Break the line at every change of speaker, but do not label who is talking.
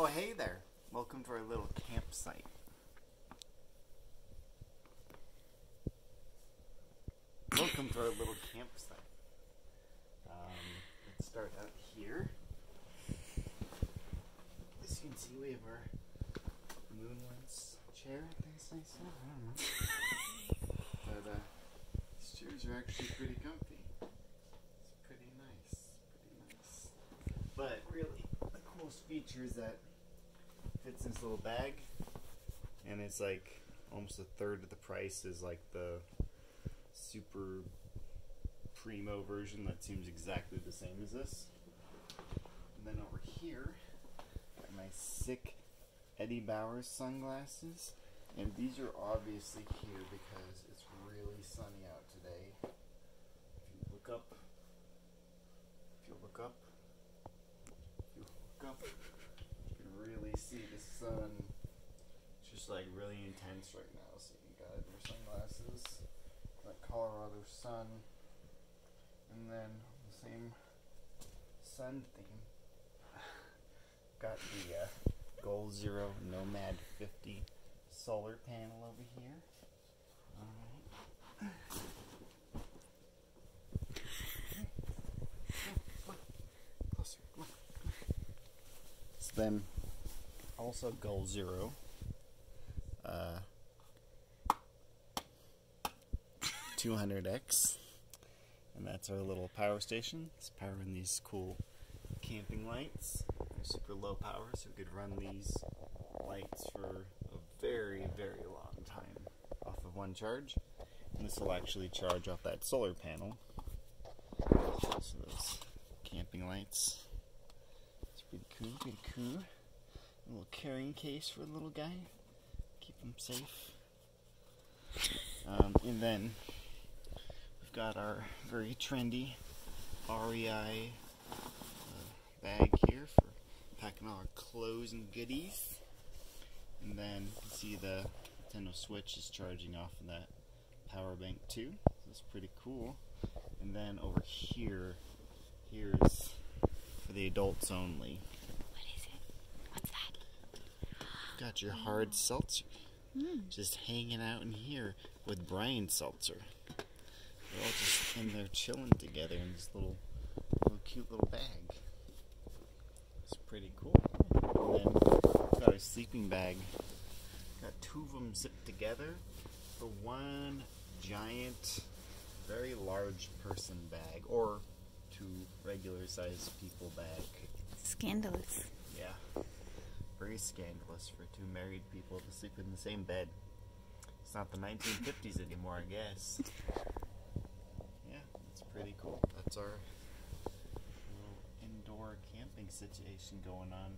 Oh, hey there. Welcome to our little campsite. Welcome to our little campsite. Um, let's start out here. As you can see, we have our moonless chair. Nice. I don't know. but uh, these chairs are actually pretty comfy. It's pretty nice. Pretty nice. But really, the coolest feature is that fits in this little bag, and it's like almost a third of the price is like the super primo version that seems exactly the same as this. And then over here, my sick Eddie Bauer sunglasses. And these are obviously here because it's really sunny out today. If you look up, if you look up, if you look up, really see the sun. It's just like really intense right now. So you got your sunglasses, that Colorado sun, and then the same sun theme. Got the uh, Goal Zero Nomad 50 solar panel over here. Alright. Closer. Come on. So then, also Goal Zero. Uh, 200X. And that's our little power station. It's powering these cool camping lights. They're super low power, so we could run these lights for a very, very long time off of one charge. And this will actually charge off that solar panel. So those camping lights. It's pretty cool, pretty cool. A little carrying case for the little guy. Keep him safe. Um, and then we've got our very trendy REI uh, bag here for packing all our clothes and goodies. And then you can see the Nintendo Switch is charging off of that power bank too. That's pretty cool. And then over here, here's for the adults only.
What is it? What's that?
Got your hard seltzer. Mm. Just hanging out in here with Brian Seltzer. They're all just in there chilling together in this little, little cute little bag. It's pretty cool. And then got a sleeping bag. Got two of them zipped together for one giant, very large person bag, or two regular sized people bag.
Scandalous.
Yeah. Scandalous for two married people to sleep in the same bed. It's not the 1950s anymore, I guess. Yeah, it's pretty cool. That's our little indoor camping situation going on.